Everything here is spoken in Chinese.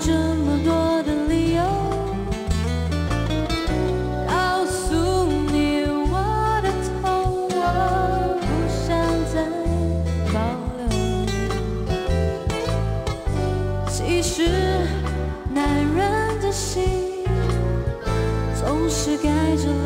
这么多的理由，告诉你我的痛，我不想再保留。其实男人的心总是盖着。